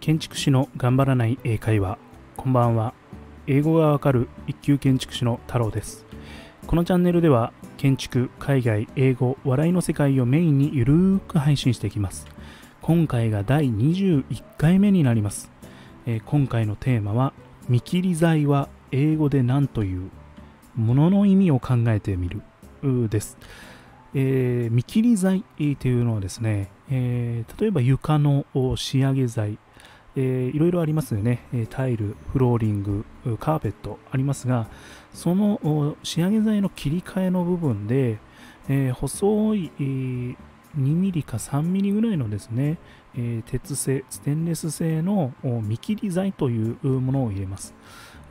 建築士の頑張らない英会話。こんばんは。英語がわかる一級建築士の太郎です。このチャンネルでは建築海外英語笑いの世界をメインにゆるーく配信していきます。今回が第21回目になります、えー今回のテーマは見切り剤は英語で何というものの意味を考えてみるです。えー見切り剤というのはですね、えー例えば床の仕上げ剤、えーいろいろありますよね、タイル、フローリング、カーペットありますが、その仕上げ剤の切り替えの部分で、えー細い、えー2ミリか3ミリぐらいのですね、えー鉄製、ステンレス製の見切り剤というものを入れます。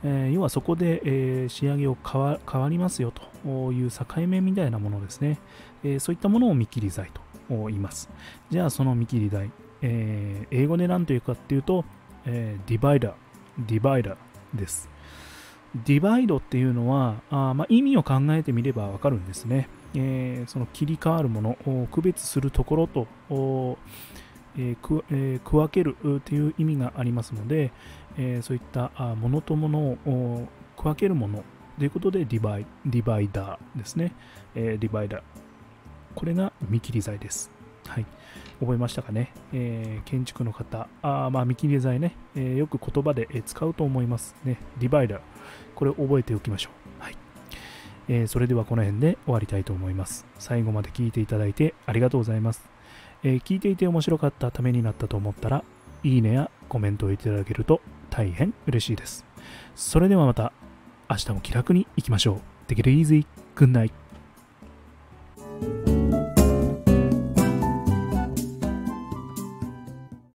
え要はそこで、え仕上げを変わりますよという境目みたいなものですね。えそういったものを見切り剤と言います。じゃあその見切り剤、えー英語で何というかっていうと、えーディバイダー、ディバイダーです。ディバイドっていうのは、あまあ、意味を考えてみればわかるんですね。えーその切り替わるものを区別するところと、えーくえー区分けるっていう意味がありますので、えーそういったあものとものを区分けるものということでディバイディバイダーですね、えーディバイダーこれが見切り剤ですはい。覚えましたかね、えー建築の方。あーまあ見切り剤ね、えーよく言葉で使うと思いますね。ディバイダーこれを覚えておきましょう。はい。えーそれではこの辺で終わりたいと思います。最後まで聞いていただいてありがとうございます。え聞いていて面白かったためになったと思ったら、いいねやコメントをいただけると大変嬉しいです。それではまた明日も気楽に行きましょう。Take it easy. Good night.